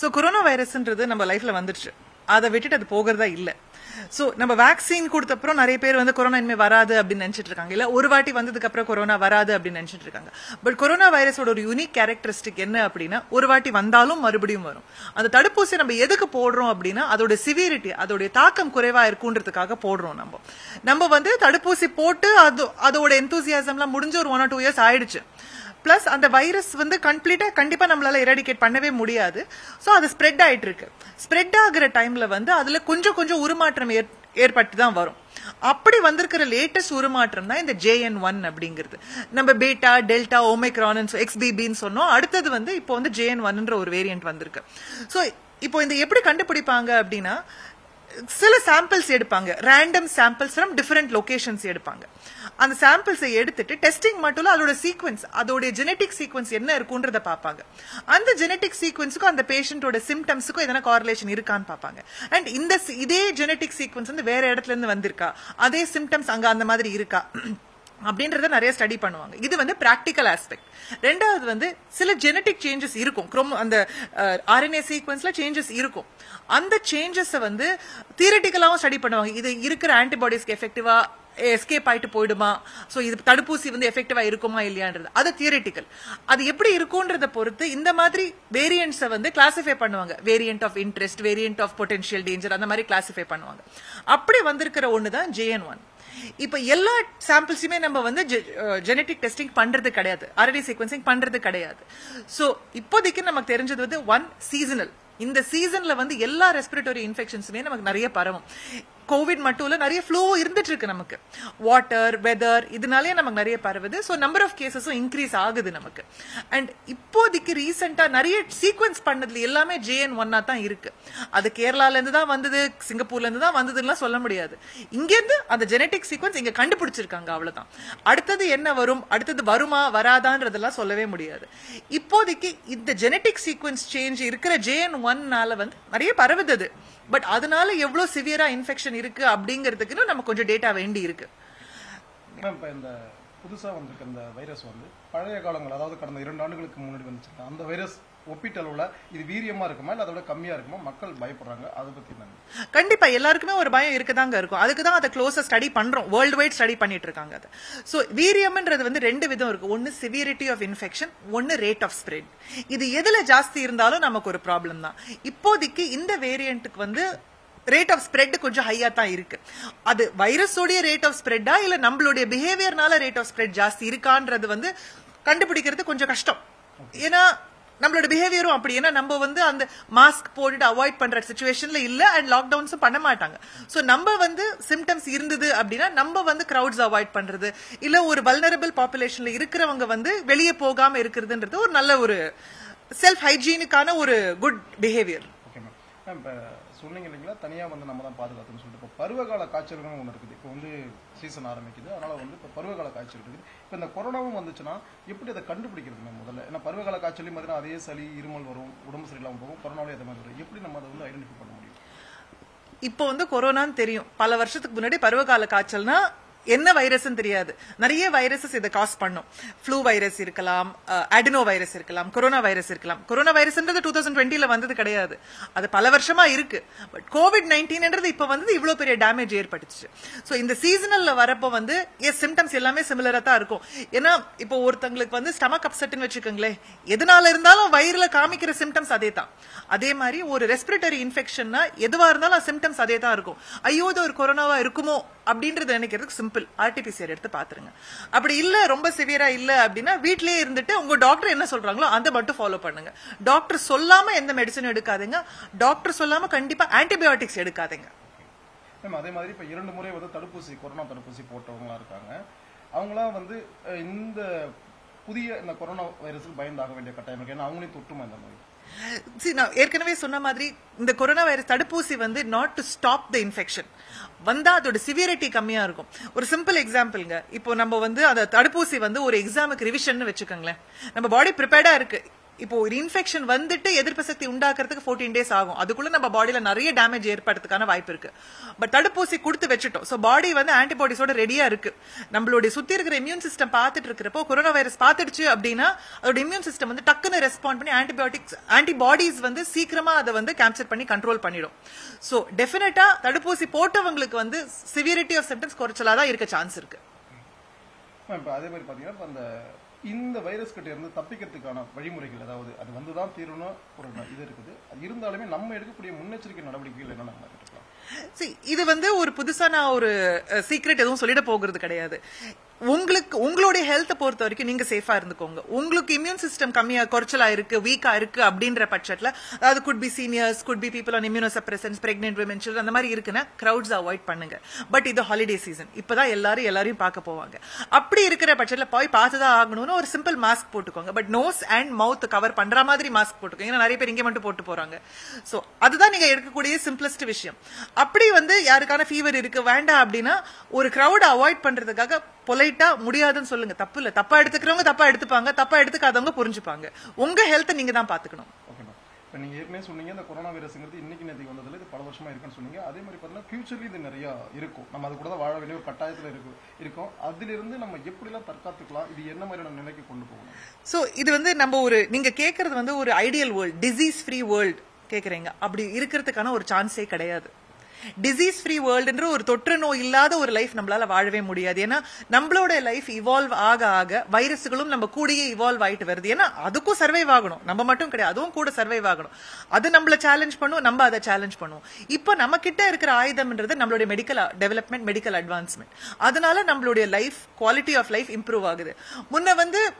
So corona வைரஸ்ன்றது நம்ம லைஃப்ல வந்துடுச்சு. அதை விட்டுட்டு அது போகிறதா இல்லை. ஸோ நம்ம வேக்சின் கொடுத்த அப்புறம் நிறைய பேர் வந்து கொரோனா இனிமே வராது அப்படின்னு நினைச்சிட்டு இருக்காங்க. இல்லை ஒரு வாட்டி வந்ததுக்கு அப்புறம் கொரோனா வராது அப்படின்னு நினைச்சிட்டு இருக்காங்க. பட் கொரோனா வைரஸோட ஒரு யூனிக் கேரக்டரிஸ்டிக் என்ன அப்படின்னா ஒரு வாட்டி வந்தாலும் மறுபடியும் வரும். அந்த தடுப்பூசி நம்ம எதுக்கு போடுறோம் அப்படின்னா அதோட சிவியரிட்டி அதோட தாக்கம் குறைவா இருக்குன்றதுக்காக போடுறோம் நம்ம. நம்ம வந்து தடுப்பூசி போட்டு அது அதோட எந்தூசியாசம்லாம் முடிஞ்சு ஒரு ஒன் ஆர் டூ இயர்ஸ் ஆயிடுச்சு. பிளஸ் அந்த வைரஸ் வந்து கம்ப்ளீட்டாக கண்டிப்பாக நம்மளால் எராடிகேட் பண்ணவே முடியாது. ஸோ அது ஸ்ப்ரெட் ஆகிட்டு இருக்கு ஸ்ப்ரெட் ஆகிற டைமில் வந்து அதில் கொஞ்சம் கொஞ்சம் உருமாற்றம் ஏற்- ஏற்பட்டு தான் வரும். அப்படி வந்திருக்கிற லேட்டஸ்ட் உருமாற்றம் தான் இந்த ஜேஎன் ஒன் அப்படிங்கிறது. நம்ம பேட்டா டெல்டா ஓமைக்ரான் எக்ஸ்பிபின்னு சொன்னோம். அடுத்தது வந்து இப்போ வந்து ஜேஎன் ஒன்ன்ற ஒரு வேரியன்ட் வந்திருக்கு. ஸோ இப்போ இந்த எப்படி கண்டுபிடிப்பாங்க அப்படின்னா சில சாம்பிள்ஸ் எடுப்பாங்க. Random samples from different locations எடுப்பாங்க. அந்த சாம்பிள்ஸை எடுத்துட்டு டெஸ்டிங் மட்டும் இல்லை அதோட சீக்வன்ஸ் அதோடைய ஜெனட்டிக் சீக்வன்ஸ் என்ன இருக்குன்றத பார்ப்பாங்க. அந்த ஜெனட்டிக் சீக்வன்ஸுக்கும் அந்த பேஷண்டோட சிம்டம்ஸுக்கும் எதனா காரிலேஷன் இருக்கான்னு பார்ப்பாங்க. அண்ட் இந்த இதே ஜெனட்டிக் சீக்வன்ஸ் வந்து வேற இடத்துல இருந்து வந்திருக்கா. அதே சிம்டம்ஸ் அங்கே அந்த மாதிரி இருக்கா. அப்படின்றத நிறைய ஸ்டடி பண்ணுவாங்க. இது வந்து பிராக்டிக்கல் ஆஸ்பெக்ட் ரெண்டாவது வந்து சில ஜெனட்டிக் சேஞ்சஸ் இருக்கும். குரோமோ அந்த ஆர்என்ஏ சீக்வன்ஸ்ல சேஞ்சஸ் இருக்கும். அந்த சேஞ்சஸை வந்து தியரட்டிக்கலாகவும் ஸ்டடி பண்ணுவாங்க. இது இருக்கிற ஆன்டிபாடிஸ்க்கு எஃபெக்டிவா எஸ்கேப் ஆயிட்டு போயிடுமா? ஸோ இது தடுப்பூசி வந்து எஃபெக்டிவாக இருக்குமா இல்லையான்றது. அது தியரிட்டிக்கல் அது எப்படி இருக்கும்ன்றத பொறுத்து இந்த மாதிரி வேரியன்ட்ஸை வந்து கிளாசிஃபை பண்ணுவாங்க. Variant of interest variant of potential danger அந்த மாதிரி கிளாசிஃபை பண்ணுவாங்க. அப்படி வந்திருக்கிற ஒன்று தான் ஜேஎன் ஒன் இப்ப எல்லா சாம்பிள்ஸுமே நம்ம வந்து ஜெனட்டிக் டெஸ்டிங் பண்றது கிடையாது. ஆர்டி சீக்வன்சிங் பண்றது கிடையாது. ஸோ இப்போதைக்கு நமக்கு தெரிஞ்சது வந்து ஒன் சீசனல் இந்த சீசன்ல வந்து எல்லா ரெஸ்பிரேட்டரி இன்ஃபெக்ஷன்ஸுமே நமக்கு நிறைய பரவும். கோவிட் மட்டும் இல்லை நிறைய ஃப்ளூ இருந்துட்டு இருக்கு நமக்கு. வாட்டர் வெதர் இதனாலே நமக்கு நிறைய பரவுது. ஸோ நம்பர் ஆஃப் கேசஸும் இன்க்ரீஸ் ஆகுது நமக்கு. அண்ட் இப்போதைக்கு ரீசெண்டாக நிறைய சீக்வன்ஸ் பண்ணதுல எல்லாமே ஜேஎன் ஒன்னா தான் இருக்கு. அது கேரளாலேருந்து தான் வந்தது சிங்கப்பூர்லேருந்து தான் வந்ததுலாம் சொல்ல முடியாது. இங்கேருந்து அந்த ஜெனட்டிக் சீக்வன்ஸ் இங்கே கண்டுபிடிச்சிருக்காங்க அவ்வளோதான் அடுத்தது என்ன வரும்? அடுத்தது வருமா வராதான்றதெல்லாம் சொல்லவே முடியாது. இப்போதைக்கு இந்த ஜெனட்டிக் சீக்வன்ஸ் சேஞ்ச் இருக்கிற ஜேஎன் ஒன்னால வந்து நிறைய பரவுது அது. பட் அதனால எவ்வளவு சிவியரா இன்ஃபெக்ஷன் இருக்கு அப்படிங்கிறதுக்குன்னு நம்ம கொஞ்சம் டேட்டா வேண்டி இருக்கு. இப்போ இந்த புதுசா வந்திருக்க இந்த வைரஸ் வந்து பழைய காலங்கள் அதாவது கடந்த இரண்டு ஆண்டுகளுக்கு முன்னாடி வந்துச்சு அந்த வைரஸ் ஒப்பீட்டளவுல இது வீரியமா இருக்குமா இல்ல அதோட கம்மியா இருக்குமா? மக்கள் பயப்படுறாங்க. அதை பத்தி என்னங்க கண்டிப்பா எல்லாருக்குமே ஒரு பயம் இருக்குதாங்க இருக்கும். அதுக்கு தான் அதை க்ளோஸா ஸ்டடி பண்றோம். வேர்ல்டு வைட் ஸ்டடி பண்ணிட்டு இருக்காங்க அதை. ஸோ வீரியம்ன்றது வந்து ரெண்டு விதம் இருக்கு. ஒன்னு சிவியரிட்டி ஆஃப் இன்ஃபெக்ஷன் ஒன்னு ரேட் ஆஃப் ஸ்ப்ரெட் இது எதுல ஜாஸ்தி இருந்தாலும் நமக்கு ஒரு ப்ராப்ளம் தான். இப்போதைக்கு இந்த வேரியண்ட்டுக்கு வந்து ரேட் ஆஃப் ஸ்ப்ரெட் கொஞ்சம் ஹையா தான் இருக்கு. அது வைரஸோடைய ரேட் ஆஃப் ஸ்ப்ரெட்டா இல்ல நம்மளுடைய பிஹேவியர்னால ரேட் ஆஃப் ஸ்ப்ரெட் ஜாஸ்தி இருக்கான்றது வந்து கண்டுபிடிக்கிறது கொஞ்சம் கஷ்டம். ஏன்னா நம்மளோட பிஹேவியரும் அப்படி. ஏன்னா நம்ம வந்து அந்த மாஸ்க் போட்டுட்டு அவாய்ட் பண்ற சுச்சுவேஷன்ல இல்ல அண்ட் லாக்டவுன்ஸும் பண்ண மாட்டாங்க. சோ நம்ம வந்து சிம்டம்ஸ் இருந்தது அப்படின்னா நம்ம வந்து கிரௌட்ஸ் அவாய்ட் பண்றது. இல்ல ஒரு வல்னரபிள் பாப்புலேஷன்ல இருக்கிறவங்க வந்து வெளியே போகாம இருக்கிறதுன்றது ஒரு நல்ல ஒரு செல்ஃப் ஹைஜீனுக்கான ஒரு குட் பிஹேவியர் சொன்னீங்க இல்லைங்களா? தனியாக வந்து நம்ம தான் பாதுகாத்துன்னு சொல்லிட்டு. இப்போ பருவகால காய்ச்சல்கள் ஒன்று இருக்குது. இப்போ வந்து சீசன் ஆரம்பிக்குது. அதனால் வந்து இப்போ பருவகால காய்ச்சல் இருக்குது. இப்போ இந்த கொரோனாவும் வந்துச்சுன்னா எப்படி அதை கண்டுபிடிக்கிறது நம்ம முதல்ல? ஏன்னா பருவகால காய்ச்சலையும் பார்த்தீங்கன்னா அதே சளி இருமல் வரும் உடம்பு சரியில்லாமல் போகும். கொரோனாவிலே அதே மாதிரி வரும். எப்படி நம்ம அதை வந்து ஐடென்டிஃபை பண்ண முடியும்? இப்போ வந்து கொரோனான்னு தெரியும். பல வருஷத்துக்கு முன்னாடி பருவகால காய்ச்சல்னா என்ன வைரஸ்ன்னு தெரியாது. நிறைய வைரஸஸ் இதை காஸ் பண்ணும். ஃப்ளூ வைரஸ் இருக்கலாம் அடினோ வைரஸ் இருக்கலாம் கொரோனா வைரஸ் இருக்கலாம். கொரோனா வைரஸ்ன்றது டூ தௌசண்ட் டுவெண்ட்டில வந்தது கிடையாது. அது பல வருஷமா இருக்கு. பட் கோவிட் நைன்டீன்ன்றது இப்போ வந்து இவ்வளோ பெரிய டேமேஜ் ஏற்பட்டுச்சு. ஸோ இந்த சீசனல்ல வரப்போ வந்து எஸ் சிம்டம்ஸ் எல்லாமே சிமிலரா தான் இருக்கும். ஏன்னா இப்போ ஒருத்தங்களுக்கு வந்து ஸ்டமக் அப்செட்னு வச்சுக்கோங்களேன். எதனால இருந்தாலும் வயிறுல காமிக்கிற சிம்டம்ஸ் அதே தான் அதே மாதிரி ஒரு ரெஸ்பிரேட்டரி இன்ஃபெக்ஷன்னா எதுவா இருந்தாலும் சிம்டம்ஸ் அதே தான் இருக்கும். ஐயோ இது ஒரு கொரோனாவா இருக்குமோ அப்படின்றது நினைக்கிறதுக்கு சிம்பிள் ஆர்டிபிசிஆர் எடுத்து பாத்துருங்க. அப்படி இல்ல ரொம்ப சிவியரா இல்ல அப்படின்னா வீட்லயே இருந்துட்டு உங்க டாக்டர் என்ன சொல்றாங்களோ அதை மட்டும் ஃபாலோ பண்ணுங்க. டாக்டர் சொல்லாம எந்த மெடிசன் எடுக்காதீங்க. டாக்டர் சொல்லாம கண்டிப்பா ஆன்டிபயோட்டிக்ஸ் எடுக்காதீங்க. மேம் அதே மாதிரி இப்போ இரண்டு முறை வந்து தடுப்பூசி கொரோனா தடுப்பூசி போட்டவங்களா இருக்காங்க. அவங்களாம் வந்து இந்த புதிய இந்த கொரோனா வைரஸுக்கு பயந்தாக வேண்டிய கட்டாயம் இருக்கு. ஏன்னா அவங்களையும் தொற்றுமா இந்த மாதிரி? சரி நான் ஏற்கனவே சொன்ன மாதிரி இந்த கொரோனா வைரஸ் தடுப்பூசி வந்து not to stop the infection வந்தா அதோட சிவியரிட்டி கம்மியா இருக்கும். ஒரு சிம்பிள் எக்ஸாம்பிள்ங்க இப்போ நம்ம வந்து அந்த தடுப்பூசி வந்து ஒரு எக்ஸாமுக்கு ரிவிஷன் வச்சுக்கோங்களேன். நம்ம பாடி ப்ரிப்பேர்டா இருக்கு. இப்போ ஒரு இன்ஃபெக்ஷன் வந்துட்டு எதிர்ப்பு சக்தி உண்டாக்குறதுக்கு 14 டேஸ் ஆகும். அதுக்குள்ள நம்ம பாடியில நிறைய டேமேஜ் ஏற்படுறதுக்கான வாய்ப்பு இருக்கு. பட் தடுப்பூசி கொடுத்து வச்சுட்டோம். ஸோ பாடி வந்து ஆன்டிபாடிஸோட ரெடியா இருக்கு. நம்மளுடைய சுத்தி இருக்கிற இம்யூன் சிஸ்டம் பார்த்துட்டு இருக்கிறப்போ கொரோனா வைரஸ் பார்த்துடுச்சு அப்படின்னா அதோட இம்யூன் சிஸ்டம் வந்து டக்குன்னு ரெஸ்பாண்ட் பண்ணி ஆன்டிபயோட்டிக்ஸ் ஆன்டிபாடிஸ் வந்து சீக்கிரமா அதை வந்து கேப்சர் பண்ணி கண்ட்ரோல் பண்ணிடும். ஸோ டெஃபினட்டா தடுப்பூசி போட்டவங்களுக்கு வந்து சிவியரிட்டி ஆஃப் சிம்டம்ஸ் குறைச்சலா தான் இருக்க சான்ஸ் இருக்கு. அதே மாதிரி பாத்தீங்கன்னா அந்த இந்த வைரஸ் கிட்ட இருந்து தப்பிக்கிறதுக்கான வழிமுறைகள் அதாவது அது வந்து தான் தீரணும் ஒரு இது இருக்குது. அது இருந்தாலுமே நம்ம எடுக்கக்கூடிய முன்னெச்சரிக்கை நடவடிக்கைகள் என்னென்ன நம்ம எடுக்கலாம் இது வந்து ஒரு புதுசா நான் ஒரு சீக்ரெட் எதுவும் சொல்லிட போகிறது கிடையாது. உங்களுக்கு உங்களுடைய ஹெல்த்தை பொறுத்த வரைக்கும் நீங்க சேஃபா இருந்துக்கோங்க. உங்களுக்கு இம்யூன் சிஸ்டம் கம்மியா குறைச்சலா இருக்கு வீக்கா இருக்கு அப்படின்ற பட்சத்துல அதாவது could be seniors could be people on immunosuppressants pregnant women children அந்த மாதிரி இருக்குன்னா கிரௌட்ஸ் அவாய்ட் பண்ணுங்க. பட் இது ஹாலிடே சீசன் இப்பதான் எல்லாரும் எல்லாரையும் பார்க்க போவாங்க. அப்படி இருக்கிற பட்சத்துல போய் பார்த்துதான் ஆகணும்னு ஒரு சிம்பிள் மாஸ்க் போட்டுக்கோங்க. But nose and mouth cover பண்ற மாதிரி மாஸ்க் போட்டுக்கோங்க. ஏன்னா நிறைய பேர் இங்கே மட்டும் போட்டு போறாங்க. சோ அதுதான் நீங்க எடுக்கக்கூடிய சிம்பிளஸ்ட் விஷயம். அப்படி வந்து யாருக்கான ஃபீவர் இருக்கு வேண்டாம் அப்படின்னா ஒரு கிரௌட் அவாய்ட் பண்றதுக்காக பொலைட்டா முடியாதுன்னு சொல்லுங்க. தப்பு இல்ல. தப்பா எடுத்துக்கிறவங்க தப்பா எடுத்துப்பாங்க. தப்பா எடுத்துக்காதவங்க புரிஞ்சுப்பாங்க. உங்க ஹெல்த்தை நீங்க தான் பாத்துக்கணும். இப்போ நீங்கள் ஏற்கனவே சொன்னீங்க இந்த கொரோனா வைரஸ்ங்கிறது இன்னைக்கு நேற்றுக்கு வந்ததில்ல இது பல வருஷமா இருக்குன்னு சொன்னீங்க. அதே மாதிரி பார்த்தீங்கன்னா ஃபியூச்சர்லேயும் இது நிறையா இருக்கும். நம்ம அது கூட தான் வாழ வேண்டிய ஒரு கட்டாயத்தில் இருக்கு இருக்கும். அதிலிருந்து நம்ம எப்படிலாம் தற்காத்துக்கலாம்? இது என்ன மாதிரியான நிலைக்கு கொண்டு போகணும்? சோ இது வந்து நம்ம ஒரு நீங்க கேக்குறது வந்து ஒரு ideal world disease free world கேக்குறீங்க. அப்படி இருக்கிறதுக்கான ஒரு சான்ஸே கிடையாது. டிசீஸ் ஃப்ரீ வேர்ல்டுன்ற ஒரு தொற்று நோய் இல்லாத ஒரு லைஃப் நம்மளால வாழவே முடியாது. ஏன்னா நம்மளோட லைஃப் இவால்வ் ஆக ஆக வைரஸ்களும் நம்ம கூடயே இவால்வ் ஆயிட்டு வருது. ஏன்னா அதுக்கும் சர்வைவ் ஆகணும். நம்ம மட்டும் கிடையாது. அதுவும் கூட சர்வைவ் ஆகணும். அது நம்மள சேலஞ்ச் பண்ணும். நம்ம அதை சேலஞ்ச் பண்ணுவோம் இப்போ நம்ம கிட்ட இருக்கிற ஆயுதம்ன்றது நம்மளுடைய மெடிக்கல் டெவலப்மெண்ட் மெடிக்கல் அட்வான்ஸ்மெண்ட் அதனால நம்மளுடைய life quality of life improve ஆகுது. முன்ன வந்து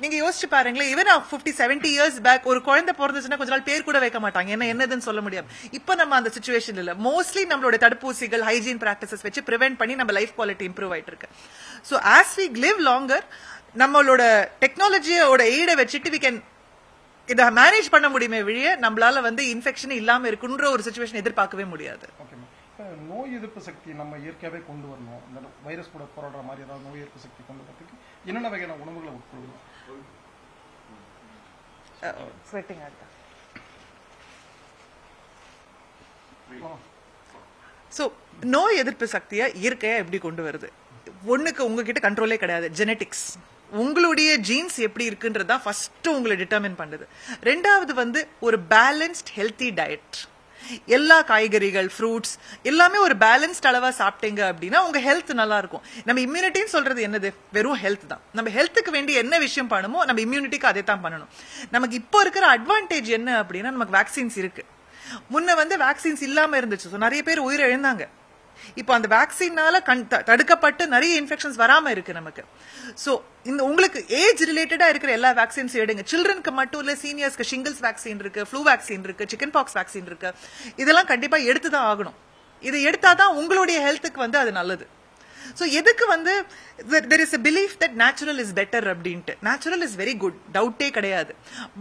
நீங்க யோசிச்சு பாருங்களேன் even fifty seventy years back ஒரு குழந்தை பிறந்துச்சுன்னா கொஞ்ச நாள் பேர் கூட வைக்க மாட்டாங்க. என்ன என்னதுன்னு சொல்ல முடியாது. இப்போ நம்ம அந்த சுச்சுவேஷன் இல்ல. மோஸ்ட்லி நம்மளோட தடுப்பூசிகள் ஹைஜீன் பிராக்டிசஸ் வச்சு ப்ரிவென்ட் பண்ணி நம்ம லைஃப் குவாலிட்டி இம்ப்ரூவ் ஆயிட்டு இருக்கு. So as we live longer நம்மளோட டெக்னாலஜியோட எய்டை வச்சுட்டு வி கேன் இதை மேனேஜ் பண்ண முடியுமே வெளிய நம்மளால வந்து இன்ஃபெக்ஷன் இல்லாம இருக்குன்ற ஒரு சுச்சுவேஷன் எதிர்பார்க்கவே முடியாது. நோய் எதிர்ப்பு சக்தி நம்ம இயற்கையாகவே கொண்டு வரணும். இந்த வைரஸ் கூட போராடுற மாதிரி ஏதாவது நோய் எதிர்ப்பு சக்தி கொண்டு வரதுக்கு என்னென்ன வகையான உணவுகளை உட்கொள்ளணும் ஸ்வெட்டிங் ஆகுது சோ நோய் எதிர்ப்பு சக்தியை இயற்கையா எப்படி கொண்டு வருது? ஒண்ணுக்கு உங்ககிட்ட கண்ட்ரோலே கிடையாது. ஜெனட்டிக்ஸ் உங்களுடைய ஜீன்ஸ் எப்படி இருக்குன்றதா ஃபர்ஸ்ட் உங்களை டிட்டர்மின் பண்ணுது. ரெண்டாவது வந்து ஒரு பேலன்ஸ்ட் ஹெல்த்தி டயட் எல்லா காய்கறிகள் ஃப்ரூட்ஸ் எல்லாமே ஒரு பேலன்ஸ்ட் அளவா சாப்பிட்டீங்க அப்படின்னா உங்க ஹெல்த் நல்லா இருக்கும் நம்ம இம்யூனிட்டின்னு சொல்றது என்னது? வெறும் ஹெல்த் தான். நம்ம ஹெல்த்துக்கு வேண்டி என்ன விஷயம் பண்ணுமோ நம்ம இம்யூனிட்டிக்கு அதை தான் பண்ணணும். நமக்கு இப்போ இருக்கிற அட்வான்டேஜ் என்ன அப்படின்னா நமக்கு வேக்சின்ஸ் இருக்கு. முன்ன வந்து வேக்சின்ஸ் இல்லாம இருந்துச்சு. ஸோ நிறைய பேர் உயிரிழந்தாங்க. இப்போ அந்த வேக்சினால கண் தடுக்கப்பட்டு நிறைய இன்ஃபெக்ஷன்ஸ் வராம இருக்கு நமக்கு. சோ இந்த உங்களுக்கு ஏஜ் ரிலேட்டடா இருக்கிற எல்லா வேக்சின்ஸ் எடுங்க. சில்ட்ரனுக்கு மட்டும் இல்ல சீனியர்ஸ்க்கு ஷிங்கிள்ஸ் வேக்சின் இருக்கு ஃப்ளூ வேக்சின் இருக்கு சிக்கன் பாக்ஸ் வேக்சின் இருக்கு. இதெல்லாம் கண்டிப்பா எடுத்து தான் ஆகணும். இது எடுத்தாதான் உங்களுடைய ஹெல்த்துக்கு வந்து அது நல்லது. ஸோ எதுக்கு வந்து there is a belief that natural is better அப்படின்ட்டு. நேச்சுரல் இஸ் வெரி குட் டவுட்டே கிடையாது.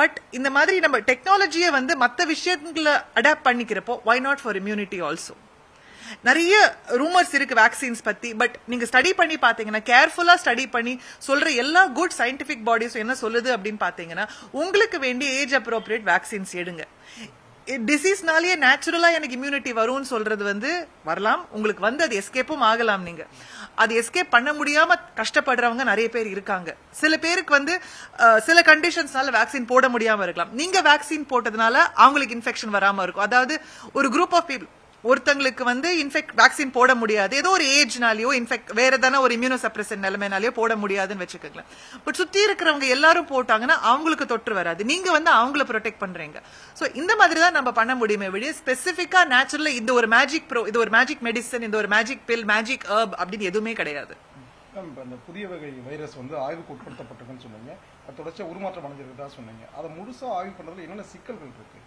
பட் இந்த மாதிரி நம்ம டெக்னாலஜியை வந்து மற்ற விஷயங்களை adapt பண்ணிக்கிறப்போ why not for immunity also நிறைய ரூமர்ஸ் இருக்கு வேக்சின்ஸ் பத்தி பட் நீங்க ஸ்டடி பண்ணி பாத்தீங்கன்னா கேர்ஃபுல்லா ஸ்டடி பண்ணி சொல்ற எல்லா குட் சயின்டிபிக் பாடிஸ் என்ன சொல்லுது அப்படின்னு பாத்தீங்கன்னா உங்களுக்கு வேண்டிய ஏஜ் அப்ரோப்ரியேட் வேக்சின்ஸ் எடுங்க. டிசீஸ்னாலேயே நேச்சுரலா எனக்கு இம்யூனிட்டி வரும்னு சொல்றது வந்து வரலாம். உங்களுக்கு வந்து அது எஸ்கேப்பும் ஆகலாம் நீங்க. அது எஸ்கேப் பண்ண முடியாம கஷ்டப்படுறவங்க நிறைய பேர் இருக்காங்க. சில பேருக்கு வந்து சில கண்டிஷன்ஸ்னால வேக்சின் போட முடியாம இருக்கலாம். நீங்க வேக்சின் போட்டதுனால அவங்களுக்கு இன்ஃபெக்ஷன் வராம இருக்கும். அதாவது ஒரு குரூப் ஆஃப் பீப்புள் ஒருத்தங்களுக்கு வந்து இன்ஃபெக்ட் வேக்சின் போட முடியாது. ஏதோ ஒரு ஏஜ்னாலேயோ இன்ஃபெக்ட் வேற எதனா ஒரு இம்யூனோ சப்ரஸன் நிலைமைனாலேயோ போட முடியாதுன்னு வச்சுக்கோங்களேன். பட் சுத்தி இருக்கிறவங்க எல்லாரும் போட்டாங்கன்னா அவங்களுக்கு தொற்று வராது. நீங்க வந்து அவங்கள ப்ரொடெக்ட் பண்றீங்க. ஸோ இந்த மாதிரி தான் நம்ம பண்ண முடியுமே வெளியே ஸ்பெசிஃபிக்கா நேச்சுரலா இந்த ஒரு மேஜிக் ப்ரோ இது ஒரு மேஜிக் மெடிசன் இந்த ஒரு மேஜிக் பில் மேஜிக் ஹர்ப் அப்படின்னு எதுவுமே கிடையாது. அந்த புதிய வகை வைரஸ் வந்து ஆய்வுக்கு உட்படுத்தப்பட்டிருக்குன்னு சொன்னீங்க. தொடர்ச்சியாக உருமாற்றம் அடைஞ்சிருக்கிறதா சொன்னீங்க. அதை முழுசா ஆய்வு பண்ணுறதுல என்னென்ன சிக்கல்கள் இருக்கு?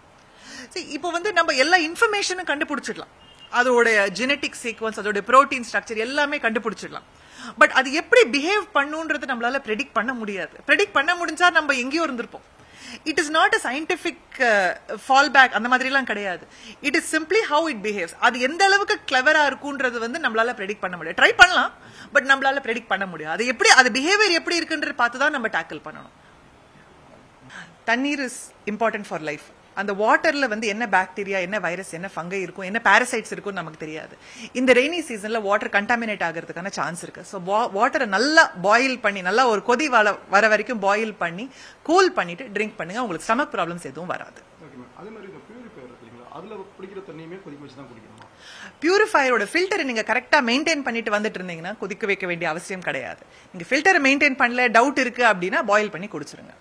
இப்போ வந்து நம்ம எல்லா இன்ஃபர்மேஷனும் கண்டுபிடிச்சிடலாம் அதோட ஜெனட்டிக் சீக்வன்ஸ் அதோட ப்ரோட்டீன் ஸ்ட்ரக்சர் எல்லாமே கண்டுபிடிச்சிடலாம் பட் அது எப்படி பிஹேவ் பண்ணுன்றது நம்மளால ப்ரெடிக்ட் பண்ண முடியாது ப்ரெடிக்ட் பண்ண முடிஞ்சா நம்ம எங்கேயோ இருந்திருப்போம் it is not a scientific fall back அந்த மாதிரிலாம் கிடையாது it is simply how it behaves அது எந்த அளவுக்கு கிளவரா இருக்குன்றது வந்து நம்மளால ப்ரெடிக்ட் பண்ண முடியாது ட்ரை பண்ணலாம் பட் நம்மளால ப்ரெடிக்ட் பண்ண முடியாது அது எப்படி அது பிஹேவியர் எப்படி இருக்குன்றது பார்த்து தான் நம்ம டேக்கிள் பண்ணணும் தண்ணீர் இஸ் இம்பார்ட்டன்ட் ஃபார் லைஃப் அந்த வாட்டர்ல வந்து என்ன பாக்டீரியா என்ன வைரஸ் என்ன ஃபங்கை இருக்கும் என்ன பாரசைட்ஸ் இருக்கும் நமக்கு தெரியாது. இந்த ரெய்னி சீசன்ல வாட்டர் கண்டாமினேட் ஆகிறதுக்கான சான்ஸ் இருக்கு. ஸோ வாட்டரை நல்லா பாயில் பண்ணி நல்லா ஒரு கொதி வர வர வரைக்கும் பாயில் பண்ணி கூல் பண்ணிட்டு ட்ரிங்க் பண்ணுங்க. உங்களுக்கு ஸ்டமக் ப்ராப்ளம்ஸ் எதுவும் வராது. பியூரிஃபையரோட ஃபில்டரை நீங்க கரெக்டா மெயின்டைன் பண்ணிட்டு வந்துட்டு இருந்தீங்கன்னா கொதிக்க வைக்க வேண்டிய அவசியம் கிடையாது. நீங்க ஃபில்டரை மெயின்டைன் பண்ணல டவுட் இருக்கு அப்படின்னா பாயில் பண்ணி குடிச்சிருங்க.